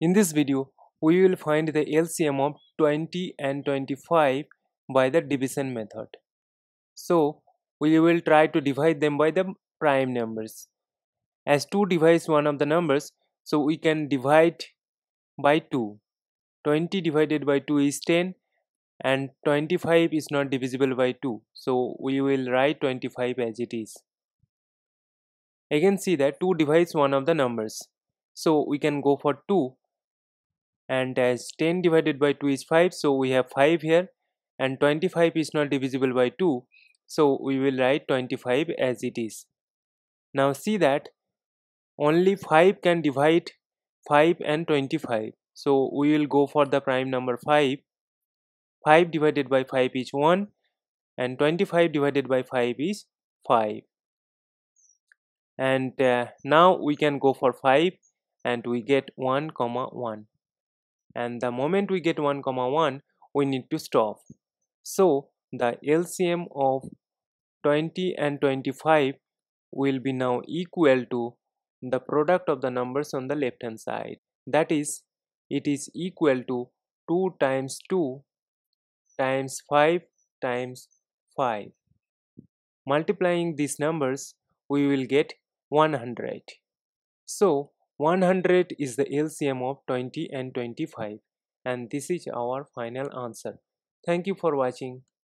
In this video, we will find the LCM of 20 and 25 by the division method. So, we will try to divide them by the prime numbers. As 2 divides one of the numbers, so we can divide by 2. 20 divided by 2 is 10 and 25 is not divisible by 2. So, we will write 25 as it is. Again see that 2 divides one of the numbers. So, we can go for 2 and as 10 divided by 2 is 5 so we have 5 here and 25 is not divisible by 2 so we will write 25 as it is. Now see that only 5 can divide 5 and 25 so we will go for the prime number 5 5 divided by 5 is 1 and 25 divided by 5 is 5 and uh, now we can go for 5 and we get 1 comma 1 and the moment we get 1 comma 1 we need to stop. So the LCM of 20 and 25 will be now equal to the product of the numbers on the left hand side. That is it is equal to 2 times 2 times 5 times 5 multiplying these numbers we will get 100 so 100 is the LCM of 20 and 25 and this is our final answer. Thank you for watching.